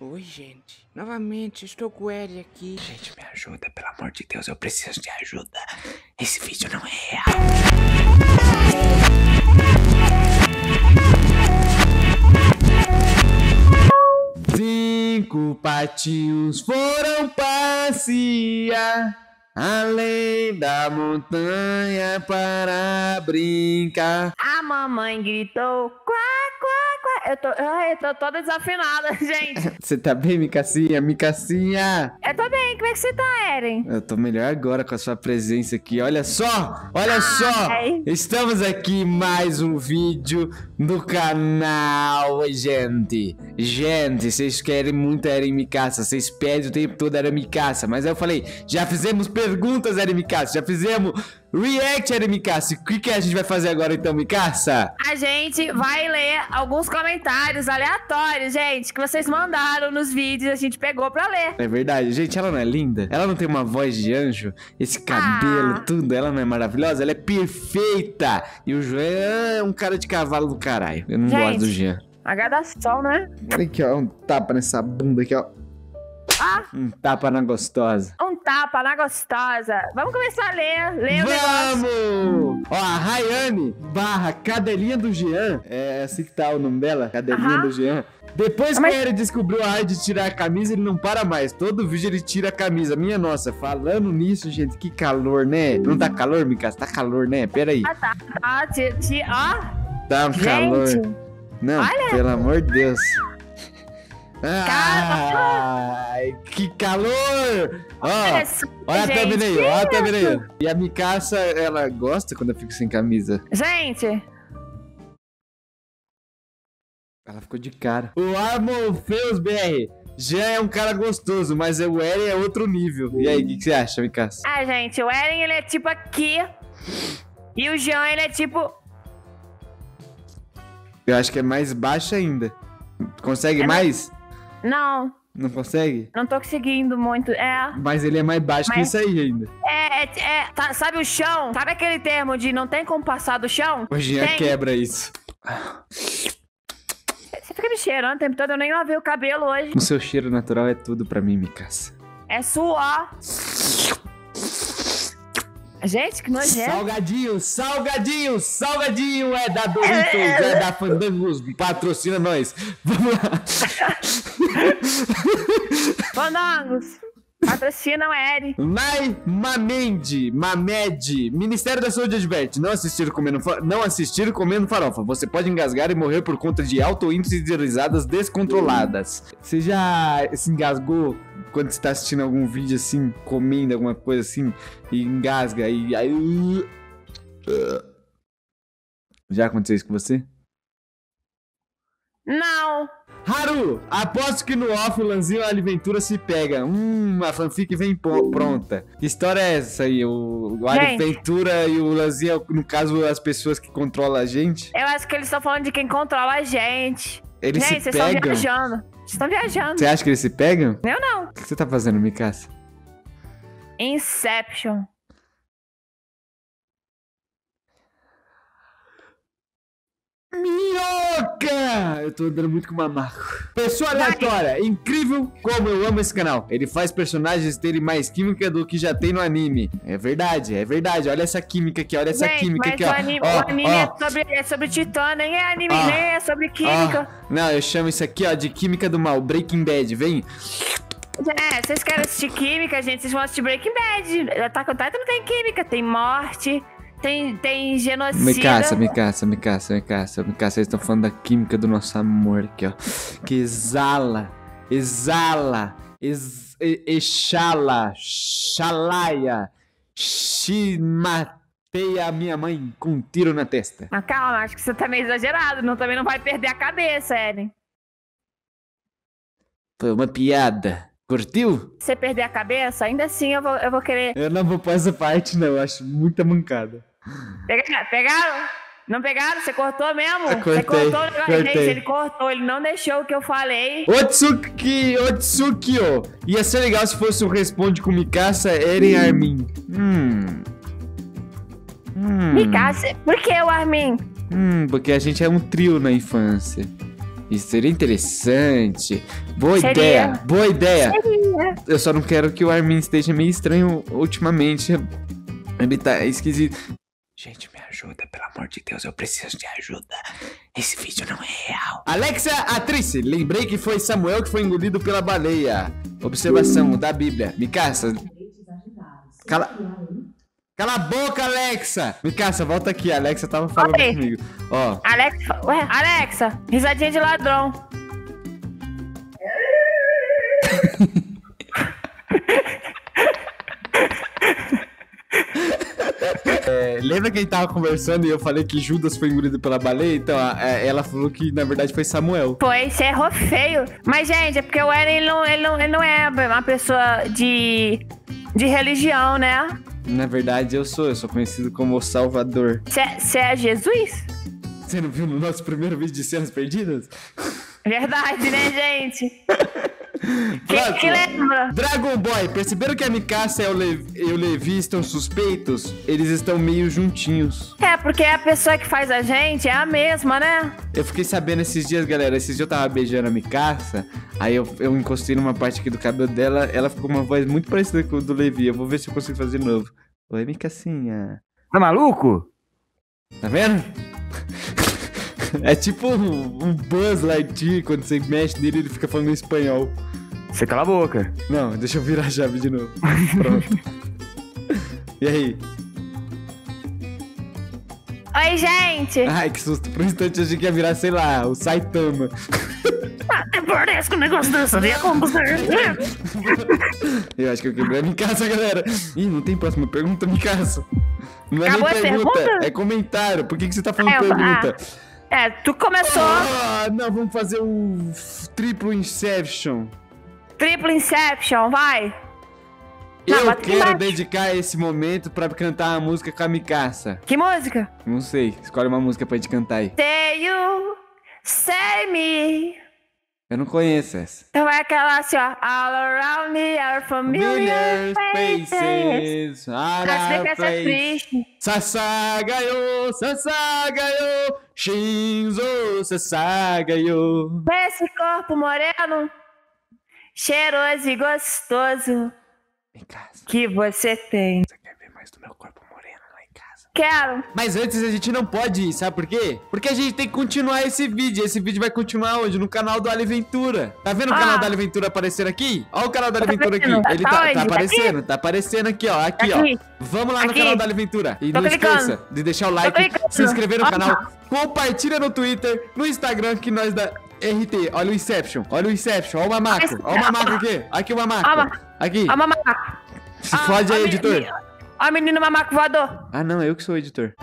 Oi, gente. Novamente, estou com o Eri aqui. Gente, me ajuda, pelo amor de Deus. Eu preciso de ajuda. Esse vídeo não é real. Cinco patinhos foram passear além da montanha para brincar. A mamãe gritou, quá, quá, quá. Eu tô, ai, eu tô toda desafinada, gente. Você tá bem, Micacinha? Micacinha! Eu tô bem, como é que você tá, Eren? Eu tô melhor agora com a sua presença aqui. Olha só! Olha só! Ai. Estamos aqui em mais um vídeo no canal, gente. Gente, vocês querem muito Eren Mikasa. Vocês pedem o tempo todo Eren Mikasa. Mas aí eu falei, já fizemos perguntas, Eren Mikasa. Já fizemos react, Eren Mikasa. O que, que a gente vai fazer agora então, Mikasa? A gente vai ler alguns comentários aleatórios, gente, que vocês mandaram nos vídeos, a gente pegou pra ler. É verdade. Gente, ela não é linda? Ela não tem uma voz de anjo? Esse cabelo, Ah. tudo. Ela não é maravilhosa? Ela é perfeita. E o João é um cara de cavalo do caralho. Eu não Gente. gosto do Jean. Agradação, né? Olha aqui, ó. Um tapa nessa bunda aqui, ó. Ah, Um tapa na gostosa. um tapa na gostosa. Vamos começar a ler, ler o negócio. Vamos! Ó, a Rayane barra Cadelinha do Jean. É assim que tá o nome dela? Cadelinha Aham. do Jean. Depois que Mas- ele descobriu a arte de tirar a camisa, ele não para mais. Todo vídeo ele tira a camisa. Minha nossa, falando nisso, gente, que calor, né? Não tá calor, Micas? Tá calor, né? Pera aí. Ah, tá. Ti, ó, Tá um calor. gente. Não, olha. pelo amor de Deus. Ai, que calor! Ó, Olha olha a gente. thumbnail, olha a thumbnail. E a Mikasa, ela gosta quando eu fico sem camisa. Gente, Ela ficou de cara. O Armorpheus BR. Já é um cara gostoso, mas o Eren é outro nível. E aí, o que, que você acha, Mikasa? ah, gente, o Eren, ele é tipo aqui. E o Jean, ele é tipo... Eu acho que é mais baixo ainda. Consegue É mais? Não, Não consegue? não tô conseguindo muito. É, Mas ele é mais baixo que Mas- isso aí ainda. é, é, é tá- sabe o chão? Sabe aquele termo de não tem como passar do chão? Hoje já Tem. quebra isso. Você fica me cheirando o tempo todo, eu nem lavei o cabelo hoje. O seu cheiro natural é tudo pra mim, Mikasa. É suor. Gente, que nojento. Salgadinho, salgadinho, salgadinho é da Doritos, é da Fandangos, patrocina nós. Vamos lá. Fandangos. Patrocina o Eren. Mai Mamende, Mamed, Ministério da Saúde adverte, não assistir comendo, não assistir comendo farofa. Você pode engasgar e morrer por conta de alto índice de risadas descontroladas. Você já se engasgou quando você tá assistindo algum vídeo assim, comendo alguma coisa assim, e engasga e aí... Já aconteceu isso com você? Não. Haru, aposto que no off o Lanzinho e a Aliventura se pega. Hum, a fanfic vem pronta. Que história é essa aí? O, o Gente. Aliventura e o Lanzinho, no caso, as pessoas que controlam a gente? Eu acho que eles estão falando de quem controla a gente. Eles gente, se vocês estão pegam? viajando. Vocês estão viajando. Você acha que eles se pegam? Eu não. O que você tá fazendo, Mikasa? Inception. Minhoca! Eu tô andando muito com mamaco. Pessoa aleatória, incrível como eu amo esse canal. Ele faz personagens terem mais química do que já tem no anime. É verdade, é verdade. Olha essa química aqui, olha essa gente, química mas aqui, o ó. anime, Ó, o anime ó. é, sobre, é sobre Titã, nem é anime, Ó. nem é sobre química. Ó, não, eu chamo isso aqui, ó, de química do mal. Breaking Bad, vem. É, vocês querem assistir química, gente? Vocês vão assistir Breaking Bad. Attack on Titan não tem química, tem morte, tem, tem genocídio. Me caça, me caça, me caça, me caça, me caça. Eles estão falando da química do nosso amor aqui, ó. Que exala, exala, ex, exala, xalaia, matei a minha mãe com um tiro na testa. Mas calma, acho que você tá meio exagerado. Não, também não vai perder a cabeça, Eren. Foi uma piada. Curtiu? Se você perder a cabeça, ainda assim eu vou, eu vou querer. Eu não vou pôr essa parte, não. Eu acho muita mancada. Pegar, pegaram? Não pegaram? Você cortou mesmo? Cortei, você cortou o negócio. cortei. Gente, ele cortou, ele não deixou o que eu falei. Otsuki, Otsukio. Ia ser legal se fosse o Responde com Mikasa, Eren e Armin. Hum. Hum. Mikasa, por que o Armin? Hum, porque a gente é um trio na infância. Isso seria interessante. Boa Seria. ideia, boa ideia. Seria. Eu só não quero que o Armin esteja meio estranho ultimamente. Ele tá esquisito. Gente, me ajuda, pelo amor de Deus, eu preciso de ajuda. Esse vídeo não é real. Alexa, atriz, lembrei que foi Samuel que foi engolido pela baleia. Observação da Bíblia. Micaça. Cala. Cala a boca, Alexa! Micaça, volta aqui. A Alexa tava falando Oi. comigo. Ó, Alexa, ué, Alexa, risadinha de ladrão. Lembra que a gente tava conversando e eu falei que Judas foi engolido pela baleia? Então, a- ela falou que na verdade foi Samuel. Foi, você errou feio. Mas, gente, é porque o Eren ele não, ele não, ele não é uma pessoa de, de religião, né? Na verdade, eu sou. Eu sou conhecido como o Salvador. Você é Jesus? Você não viu no nosso primeiro vídeo de cenas perdidas? Verdade, né, gente? Quem Próximo. que lembra? Dragon Boy, perceberam que a Mikasa e o, Levi, e o Levi estão suspeitos? Eles estão meio juntinhos. É, porque a pessoa que faz a gente é a mesma, né? Eu fiquei sabendo esses dias, galera. Esses dias eu tava beijando a Mikasa. Aí eu, eu encostei numa parte aqui do cabelo dela. Ela ficou com uma voz muito parecida com o do Levi. Eu vou ver se eu consigo fazer de novo. Oi, Mikacinha. Tá maluco? Tá vendo? É tipo um, Buzz Lightyear, quando você mexe nele, ele fica falando em espanhol. Você cala a boca. Não, deixa eu virar a chave de novo. Pronto. E aí? Oi, gente. Ai, que susto. Por um instante eu achei que ia virar, sei lá, o Saitama. Até parece que o negócio desse dia com você. Eu acho que eu quebrei a Mikasa, galera. Ih, não tem próxima pergunta, Mikasa. Não é Acabou nem pergunta, perguntas? é comentário. Por que, que você tá falando É, eu- pergunta? É, tu começou Ah, não, vamos fazer o triplo Inception. triplo Inception, vai. Não, eu aqui quero embaixo. dedicar esse momento pra cantar uma música com a Mikasa. Que música? Não sei, escolhe uma música pra gente cantar aí. Say you, say me. Eu não conheço essa. Então vai aquela assim, ó. All around me are familiar faces. bem que essa é triste. Sasagayo, Sasagayo, Shinzo, Sasagayo. Esse corpo moreno, cheiroso e gostoso Mikasa, que você tem. Você quer ver mais do meu corpo moreno lá em casa? Quero. Mas antes a gente não pode ir, sabe por quê? Porque a gente tem que continuar esse vídeo. Esse vídeo vai continuar onde? No canal do Aliventura. Tá vendo o Ah. canal do Aliventura aparecer aqui? Ó o canal do Tá Aliventura aqui. vendo? Ele Tá tá, tá Tá aparecendo, tá aparecendo aqui, ó. Aqui, Aqui. ó. Vamos lá no Aqui. canal do Aliventura. E Tô não clicando. esqueça de deixar o like, se inscrever no Ó. canal, compartilha no Twitter, no Instagram que nós da RT. Olha o Inception, olha o Inception, olha o mamaco. Olha o mamaco aqui. Aqui o mamaco. ma- Aqui. Ó, mamaco. Se fode Ó, aí, editor. Ó, menino mamaco voador. Ah, não, eu que sou o editor.